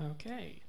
Okay.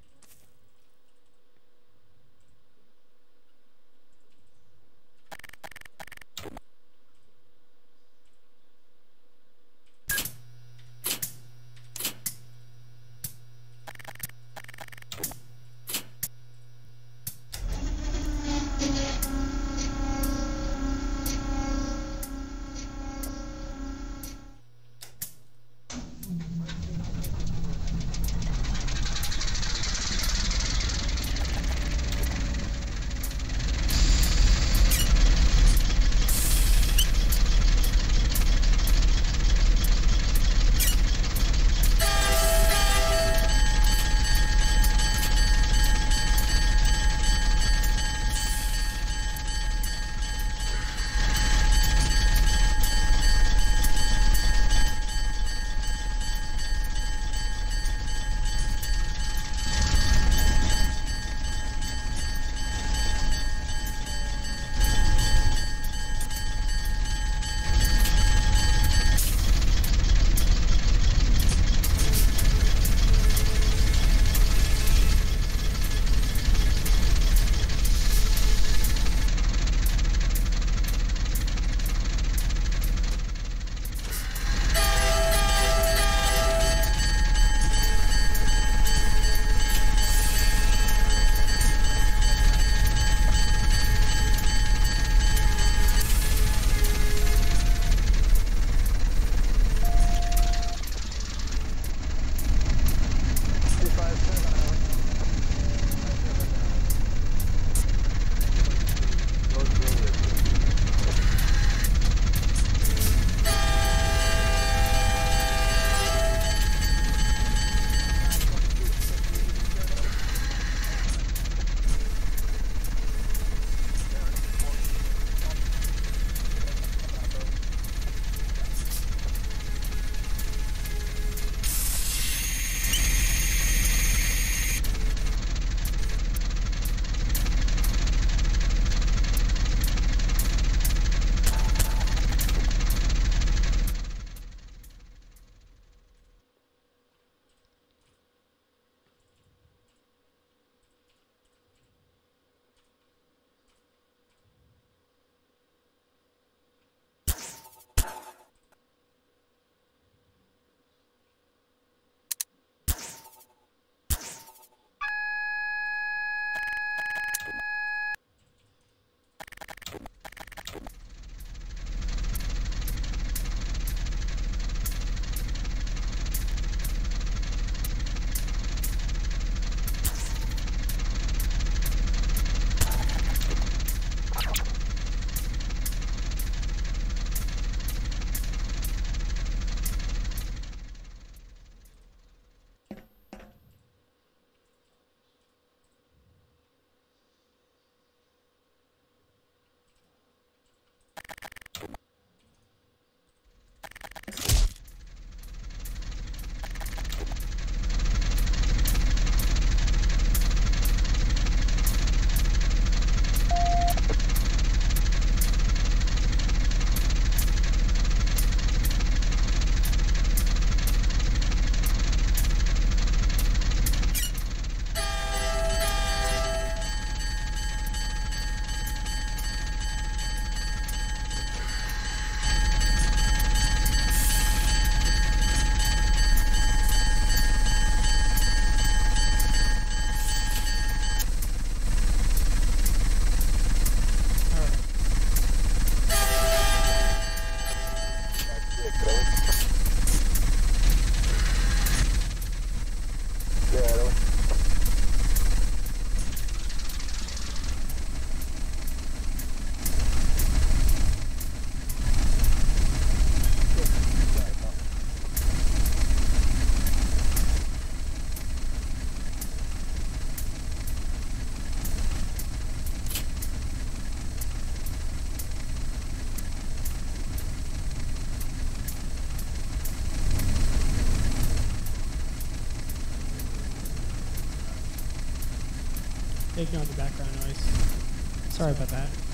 Ignore the background noise. Sorry about that.